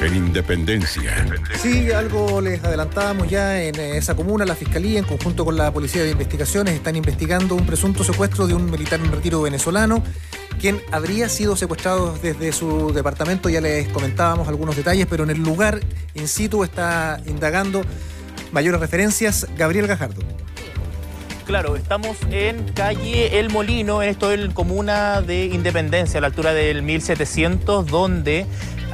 en Independencia. Sí, algo les adelantábamos ya en esa comuna, la Fiscalía, en conjunto con la Policía de Investigaciones, están investigando un presunto secuestro de un militar en retiro venezolano, quien habría sido secuestrado desde su departamento, ya les comentábamos algunos detalles, pero en el lugar in situ está indagando mayores referencias Gabriel Gajardo. Claro, estamos en calle El Molino, en esto es comuna de Independencia, a la altura del 1700, donde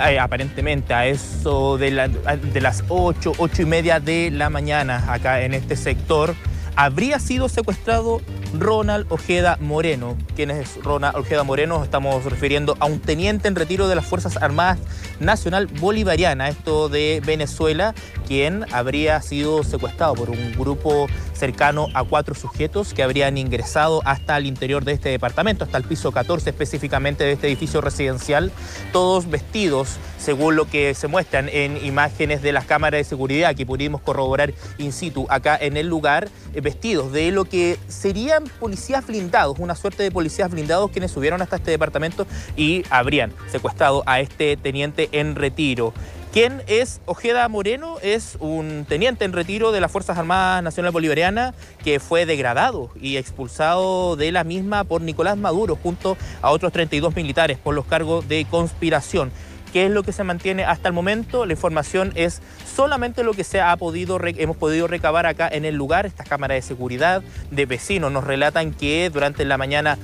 eh, aparentemente a eso de, de las 8, 8 y media de la mañana, acá en este sector, habría sido secuestrado Ronald Ojeda Moreno. ¿Quién es Ronald Ojeda Moreno? Estamos refiriendo a un teniente en retiro de las Fuerzas Armadas Nacional Bolivariana, esto de Venezuela, quien habría sido secuestrado por un grupo cercano a cuatro sujetos que habrían ingresado hasta el interior de este departamento, hasta el piso 14 específicamente de este edificio residencial, todos vestidos según lo que se muestran en imágenes de las cámaras de seguridad que pudimos corroborar in situ acá en el lugar, eh, vestidos de lo que serían policías blindados, una suerte de policías blindados quienes subieron hasta este departamento y habrían secuestrado a este teniente en retiro. ¿Quién es Ojeda Moreno? Es un teniente en retiro de las Fuerzas Armadas Nacional Bolivariana que fue degradado y expulsado de la misma por Nicolás Maduro junto a otros 32 militares por los cargos de conspiración. ¿Qué es lo que se mantiene hasta el momento? La información es solamente lo que se ha podido, hemos podido recabar acá en el lugar. Estas cámaras de seguridad de vecinos nos relatan que durante la mañana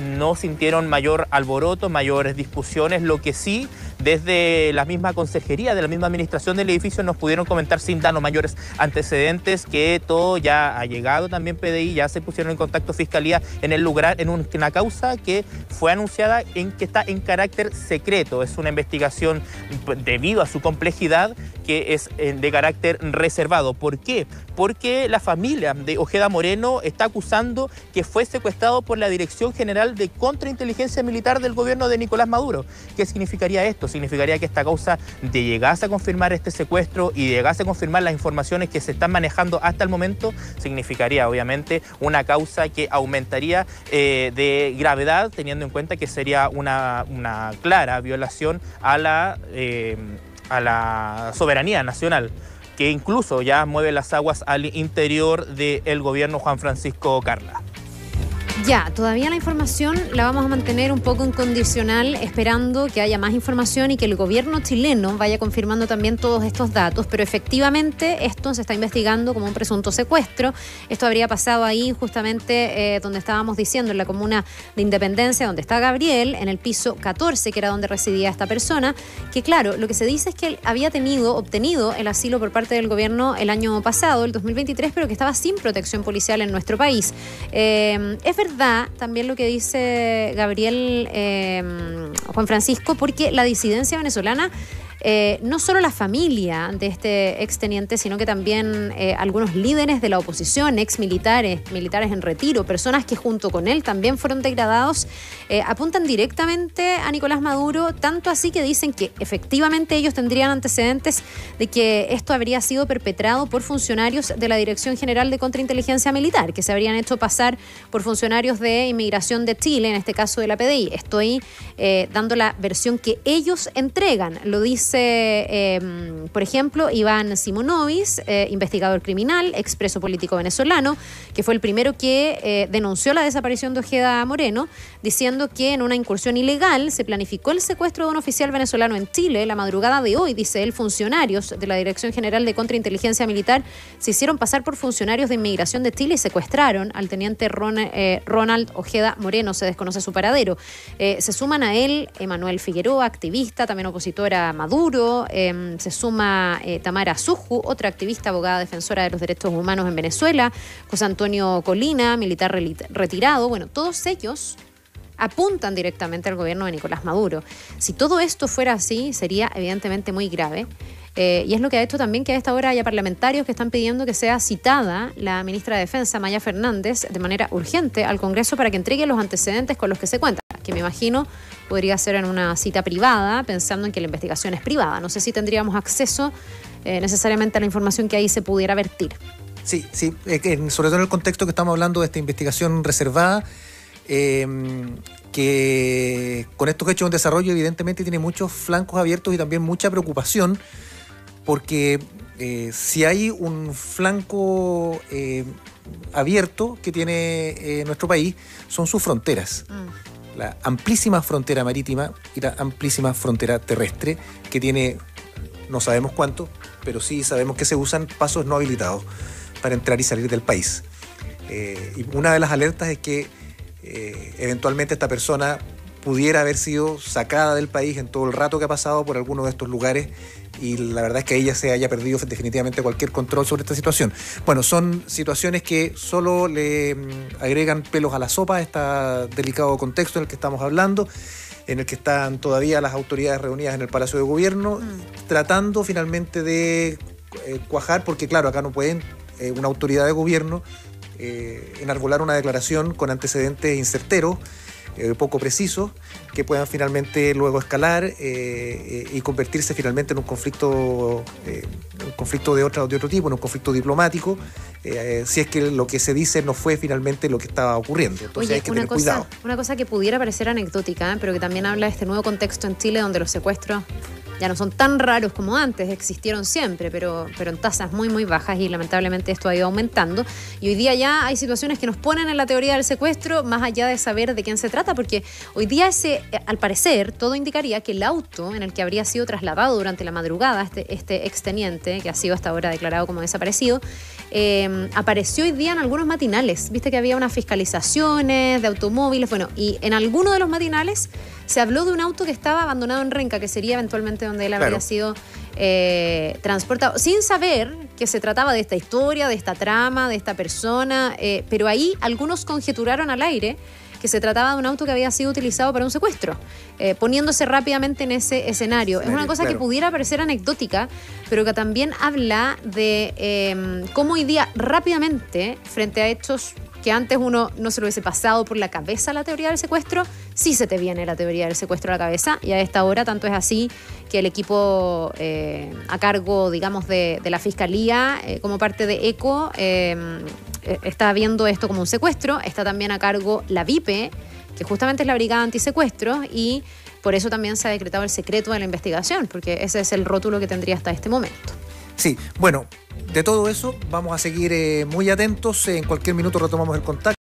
no sintieron mayor alboroto, mayores discusiones, lo que sí desde la misma consejería, de la misma administración del edificio, nos pudieron comentar sin darnos mayores antecedentes que todo ya ha llegado también PDI, ya se pusieron en contacto Fiscalía en el lugar, en una causa que fue anunciada en que está en carácter secreto. Es una investigación pues, debido a su complejidad que es eh, de carácter reservado. ¿Por qué? Porque la familia de Ojeda Moreno está acusando que fue secuestrado por la Dirección General de Contrainteligencia Militar del gobierno de Nicolás Maduro. ¿Qué significaría esto? Significaría que esta causa de llegase a confirmar este secuestro y llegase a confirmar las informaciones que se están manejando hasta el momento, significaría obviamente una causa que aumentaría eh, de gravedad, teniendo en cuenta que sería una, clara violación a la... Eh, a la soberanía nacional, que incluso ya mueve las aguas al interior del gobierno Juan Francisco Carla. Ya, todavía la información la vamos a mantener un poco incondicional, esperando que haya más información y que el gobierno chileno vaya confirmando también todos estos datos, pero efectivamente esto se está investigando como un presunto secuestro. Esto habría pasado ahí justamente eh, donde estábamos diciendo, en la comuna de Independencia, donde está Gabriel, en el piso 14, que era donde residía esta persona, que claro, lo que se dice es que él había tenido, obtenido el asilo por parte del gobierno el año pasado, el 2023, pero que estaba sin protección policial en nuestro país. Eh, es verdad también lo que dice Gabriel em, Juan Francisco, porque la disidencia venezolana eh, no solo la familia de este exteniente, sino que también eh, algunos líderes de la oposición, ex militares, militares en retiro, personas que junto con él también fueron degradados, eh, apuntan directamente a Nicolás Maduro, tanto así que dicen que efectivamente ellos tendrían antecedentes de que esto habría sido perpetrado por funcionarios de la Dirección General de Contrainteligencia Militar, que se habrían hecho pasar por funcionarios de inmigración de Chile, en este caso de la PDI. Estoy dando la versión que ellos entregan, lo dice Em, por ejemplo, Iván Simonovis, eh, investigador criminal, expreso político venezolano, que fue el primero que eh, denunció la desaparición de Ojeda Moreno, diciendo que en una incursión ilegal se planificó el secuestro de un oficial venezolano en Chile la madrugada de hoy, dice él, funcionarios de la Dirección General de Contrainteligencia Militar se hicieron pasar por funcionarios de inmigración de Chile y secuestraron al teniente eh, Ronald Ojeda Moreno, se desconoce su paradero. se suman a él Emanuel Figueroa, activista, también opositora a Maduro, Em, se suma eh, Tamara Suju, otra activista abogada defensora de los derechos humanos en Venezuela, José Antonio Colina, militar retirado. Bueno, todos ellos apuntan directamente al gobierno de Nicolás Maduro. Si todo esto fuera así, sería evidentemente muy grave. Eh, y es lo que ha hecho también que a esta hora haya parlamentarios que están pidiendo que sea citada la ministra de Defensa, Maya Fernández, de manera urgente al Congreso para que entregue los antecedentes con los que se cuenta, que me imagino podría ser en una cita privada, pensando en que la investigación es privada. No sé si tendríamos acceso eh, necesariamente a la información que ahí se pudiera vertir. Sí, sí, sobre todo en el contexto que estamos hablando de esta investigación reservada. em, que con estos hechos en desarrollo evidentemente tiene muchos flancos abiertos y también mucha preocupación porque eh, si hay un flanco eh, abierto que tiene eh, nuestro país son sus fronteras. Mm. La amplísima frontera marítima y la amplísima frontera terrestre que tiene, no sabemos cuánto, pero sí sabemos que se usan pasos no habilitados para entrar y salir del país. y una de las alertas es que eventualmente esta persona pudiera haber sido sacada del país en todo el rato que ha pasado por alguno de estos lugares y la verdad es que ella se haya perdido definitivamente cualquier control sobre esta situación. Bueno, son situaciones que solo le mm, agregan pelos a la sopa a este delicado contexto en el que estamos hablando en el que están todavía las autoridades reunidas en el Palacio de Gobierno, mm. tratando finalmente de eh, cuajar, porque claro, acá no pueden eh, una autoridad de gobierno eh, enarbolar una declaración con antecedentes incerteros eh, poco precisos que puedan finalmente luego escalar eh, eh, y convertirse finalmente en un conflicto, un conflicto de, otro, de otro tipo, en un conflicto diplomático, si es que lo que se dice no fue finalmente lo que estaba ocurriendo. Entonces hay que una tener cosa, cuidado. Una cosa que pudiera parecer anecdótica, pero que también habla de este nuevo contexto en Chile donde los secuestros ya no son tan raros como antes, existieron siempre, pero, pero en tasas muy, muy bajas y lamentablemente esto ha ido aumentando. Y hoy día ya hay situaciones que nos ponen en la teoría del secuestro más allá de saber de quién se trata, porque hoy día ese, eh, al parecer, todo indicaría que el auto en el que habría sido trasladado durante la madrugada este, este exteniente, que ha sido hasta ahora declarado como desaparecido, eh, apareció hoy día en algunos matinales. Viste que había unas fiscalizaciones de automóviles, bueno, y en alguno de los matinales se habló de un auto que estaba abandonado en Renca, que sería eventualmente donde él habría sido eh, transportado, sin saber que se trataba de esta historia, de esta trama, de esta persona, eh, pero ahí algunos conjeturaron al aire que se trataba de un auto que había sido utilizado para un secuestro, eh, poniéndose rápidamente en ese escenario. es una cosa que pudiera parecer anecdótica, pero que también habla de em, cómo hoy día rápidamente, frente a hechos que antes uno no se lo hubiese pasado por la cabeza la teoría del secuestro, sí se te viene la teoría del secuestro a la cabeza y a esta hora tanto es así que el equipo eh, a cargo, digamos, de, la Fiscalía eh, como parte de ECO eh, está viendo esto como un secuestro, está también a cargo la VIPE, que justamente es la Brigada Antisecuestro y por eso también se ha decretado el secreto de la investigación, porque ese es el rótulo que tendría hasta este momento. Sí, bueno, de todo eso vamos a seguir muy atentos. En cualquier minuto retomamos el contacto.